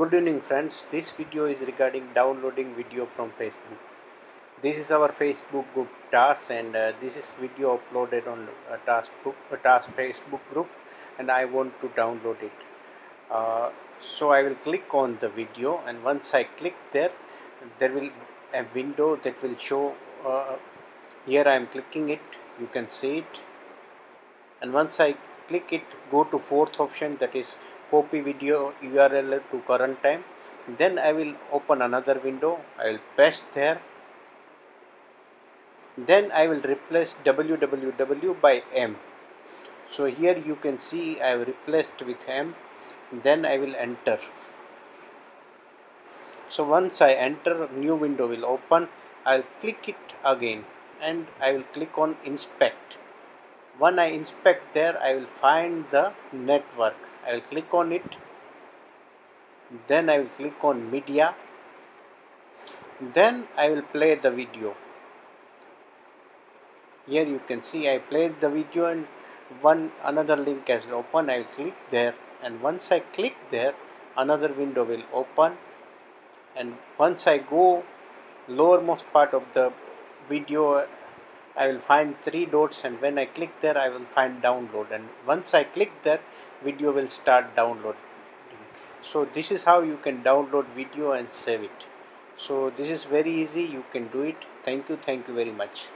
Good evening friends, this video is regarding downloading video from Facebook. This is our Facebook group task and uh, this is video uploaded on a task, book, a task Facebook group and I want to download it. Uh, so I will click on the video and once I click there, there will a window that will show uh, here I am clicking it, you can see it and once I click it go to fourth option that is copy video URL to current time. Then I will open another window. I will paste there. Then I will replace www by m. So here you can see I have replaced with m. Then I will enter. So once I enter new window will open. I'll click it again and I will click on inspect. When I inspect there I will find the network I will click on it. Then I will click on media. Then I will play the video. Here you can see I played the video and one another link has opened. I will click there. And once I click there another window will open. And once I go lowermost part of the video I will find three dots and when I click there I will find download. And once I click there video will start downloading. So this is how you can download video and save it. So this is very easy. You can do it. Thank you. Thank you very much